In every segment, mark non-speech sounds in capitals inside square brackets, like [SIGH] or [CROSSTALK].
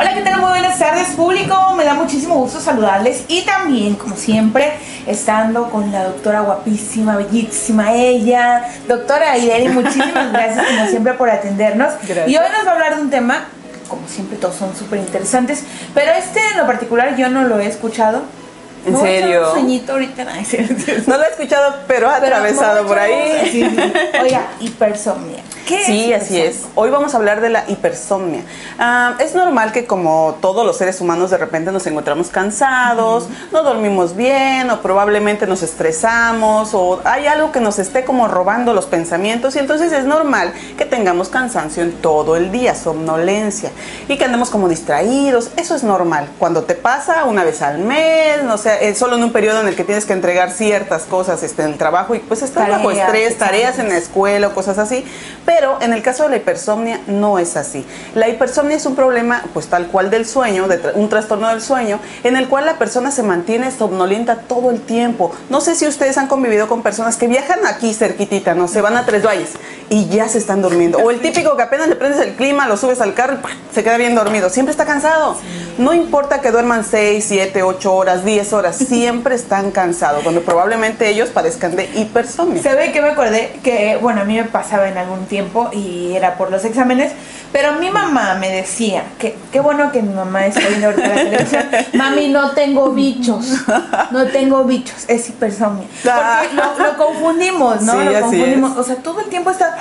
Hola, ¿qué tal? Muy buenas tardes, público. Me da muchísimo gusto saludarles y también, como siempre, estando con la doctora guapísima, bellísima, ella, doctora Aideli, muchísimas [LAUGHS] gracias, como siempre, por atendernos. Y hoy nos va a hablar de un tema, como siempre, todos son súper interesantes, pero este en lo particular yo no lo he escuchado. ¿En echar serio? un sueñito ahorita. No lo he escuchado, pero ha atravesado por ahí. sí, sí. Oiga, [LAUGHS] hipersomnia. ¿Qué Sí, es así es. Hoy vamos a hablar de la hipersomnia. Ah, es normal que como todos los seres humanos de repente nos encontramos cansados, no dormimos bien o probablemente nos estresamos o hay algo que nos esté como robando los pensamientos y entonces es normal que tengamos cansancio en todo el día, somnolencia y que andemos como distraídos. Eso es normal. Cuando te pasa una vez al mes, no sé, es solo en un periodo en el que tienes que entregar ciertas cosas este, en el trabajo y pues estás bajo Tareas, estrés, tareas en la escuela o cosas así. Pero en el caso de la hipersomnia no es así. La hipersomnia es un problema, pues tal cual del sueño, de tra- un trastorno del sueño, en el cual la persona se mantiene somnolienta todo el tiempo. No sé si ustedes han convivido con personas que viajan aquí cerquitita, no se van a Tres Valles y ya se están durmiendo. O el típico que apenas le prendes el clima, lo subes al carro y se queda bien dormido. Siempre está cansado. No importa que duerman 6, 7, 8 horas, 10 horas, [LAUGHS] siempre están cansados, cuando probablemente ellos padezcan de hipersomnia. ¿Sabe qué me acordé? Que, bueno, a mí me pasaba en algún tiempo y era por los exámenes, pero mi mamá me decía, que qué bueno que mi mamá está viendo ahorita la televisión, [LAUGHS] mami, no tengo bichos, no tengo bichos, es hipersomnia. [LAUGHS] Porque lo, lo confundimos, ¿no? Sí, lo confundimos, o sea, todo el tiempo está...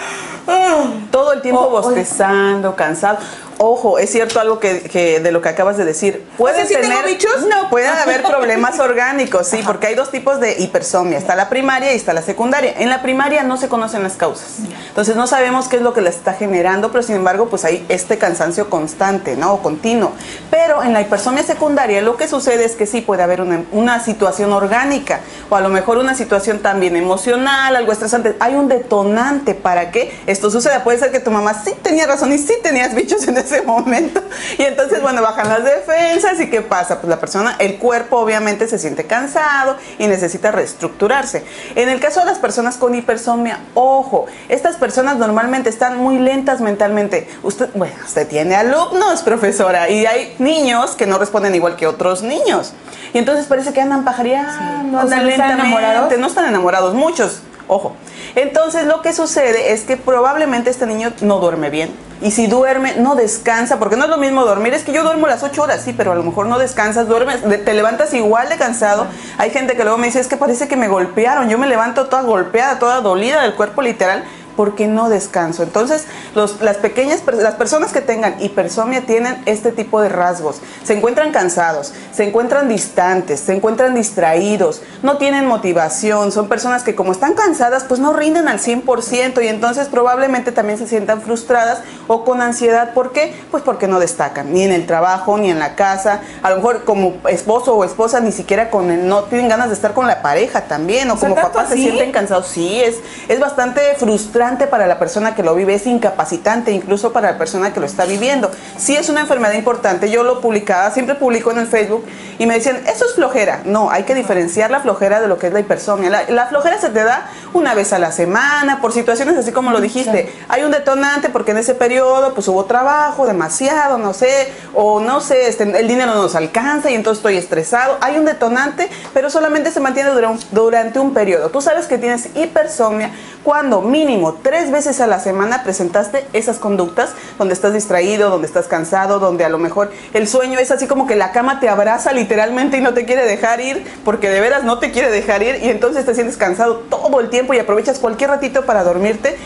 ah, Todo el tiempo O- o- bostezando, cansado. Ojo, es cierto algo que, que de lo que acabas de decir. ¿Pueden ¿sí tengo tener bichos? No, pueden haber [LAUGHS] problemas orgánicos, sí, porque hay dos tipos de hipersomnia. Está la primaria y está la secundaria. En la primaria no se conocen las causas. Entonces no sabemos qué es lo que la está generando, pero sin embargo, pues hay este cansancio constante, ¿no? O continuo. Pero en la hipersomnia secundaria lo que sucede es que sí puede haber una, una situación orgánica o a lo mejor una situación también emocional, algo estresante. Hay un detonante para que esto suceda. Puede ser que tu mamá sí tenía razón y sí tenías bichos en ese momento. Y entonces, bueno, bajan las defensas y ¿qué pasa? Pues la persona, el cuerpo obviamente se siente cansado y necesita reestructurarse. En el caso de las personas con hipersomnia, ojo, estas personas normalmente están muy lentas mentalmente. Usted, bueno, usted tiene alumnos, profesora, y hay niños que no responden igual que otros niños. Y entonces parece que andan pajareando, Sí. Andan ¿no están enamorados? no están enamorados, muchos, ojo. Entonces lo que sucede es que probablemente este niño no duerme bien. Y si duerme, no descansa, porque no es lo mismo dormir, es que yo duermo las 8 horas, sí, pero a lo mejor no descansas, duermes, te levantas igual de cansado. Hay gente que luego me dice, es que parece que me golpearon, yo me levanto toda golpeada, toda dolida del cuerpo literal, porque no descanso. Entonces, los, las pequeñas, las personas que tengan hipersomnia tienen este tipo de rasgos. Se encuentran cansados, se encuentran distantes, se encuentran distraídos, no tienen motivación, son personas que como están cansadas, pues no rinden al 100% y entonces probablemente también se sientan frustradas o con ansiedad. ¿Por qué? Pues porque no destacan, ni en el trabajo, ni en la casa. A lo mejor como esposo o esposa ni siquiera con el- no tienen ganas de estar con la pareja también, o O sea, como ¿tanto papás se sienten cansados. Sí, es, es bastante frustrante para la persona que lo vive, es incapacitante incluso para la persona que lo está viviendo. Sí es una enfermedad importante, yo lo publicaba, siempre publico en el Facebook y me decían, eso es flojera. No, hay que diferenciar la flojera de lo que es la hipersomnia. La, la flojera se te da una vez a la semana, por situaciones así como lo dijiste. Hay un detonante porque en ese periodo pues hubo trabajo, demasiado, no sé, o no sé, este, el dinero no nos alcanza y entonces estoy estresado. Hay un detonante, pero solamente se mantiene dura- durante un periodo. Tú sabes que tienes hipersomnia cuando mínimo tres veces a la semana presentaste esas conductas donde estás distraído, donde estás cansado, donde a lo mejor el sueño es así como que la cama te abraza literalmente y no te quiere dejar ir porque de veras no te quiere dejar ir y entonces te sientes cansado todo el tiempo y aprovechas cualquier ratito para dormirte.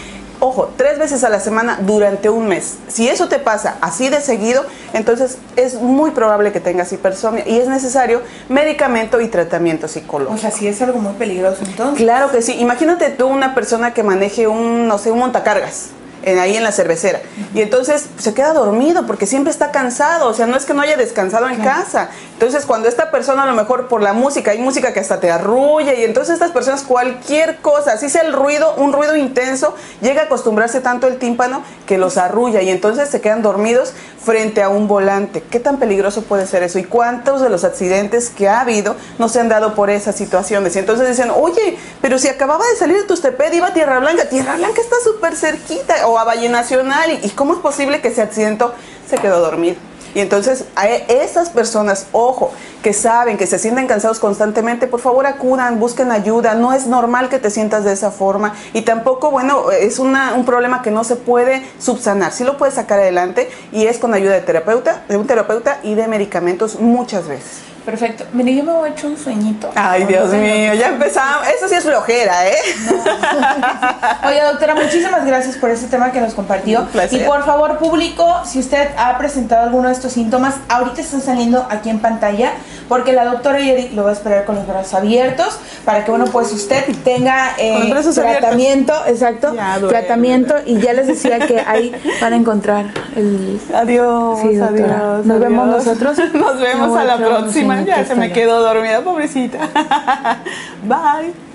Ojo, tres veces a la semana durante un mes. Si eso te pasa así de seguido, entonces es muy probable que tengas hipersomnia y es necesario medicamento y tratamiento psicológico. O sea, sí es algo muy peligroso entonces. Claro que sí. Imagínate tú una persona que maneje un, no sé, un montacargas. En- ahí en la cervecera. Y entonces se queda dormido porque siempre está cansado, o sea, no es que no haya descansado en casa. Entonces, cuando esta persona a lo mejor por la música, hay música que hasta te arrulla y entonces estas personas cualquier cosa, así sea el ruido, un ruido intenso, llega a acostumbrarse tanto el tímpano que los arrulla y entonces se quedan dormidos frente a un volante. ¿Qué tan peligroso puede ser eso? ¿Y cuántos de los accidentes que ha habido no se han dado por esas situaciones? Y entonces dicen, oye, pero si acababa de salir de Tusteped, iba a Tierra Blanca, Tierra Blanca está súper cerquita, a Valle Nacional, ¿y cómo es posible que se accidentó? Se quedó dormido. Y entonces a e, esas personas, ojo, que saben, que se sienten cansados constantemente, por favor acudan, busquen ayuda. No es normal que te sientas de esa forma y tampoco, bueno, es un problema que no se puede subsanar. Sí lo puedes sacar adelante y es con ayuda de terapeuta, de un terapeuta y de medicamentos muchas veces. Perfecto. Mire, yo me voy a echar un sueñito. Ay, Dios mío, ya empezamos. Eso sí es flojera, ¿eh? Oye, doctora, muchísimas gracias por este tema que nos compartió. Y por favor, público, si usted ha presentado alguno de estos síntomas, ahorita están saliendo aquí en pantalla, porque la doctora Yeri lo va a esperar con los brazos abiertos para que, bueno, pues usted tenga eh, tratamiento, exacto, tratamiento, y ya les decía que ahí van a encontrar el... Adiós, adiós. Nos vemos nosotros. [LAUGHS] Nos vemos a la próxima ya se me quedó dormida, pobrecita. [LAUGHS] Bye.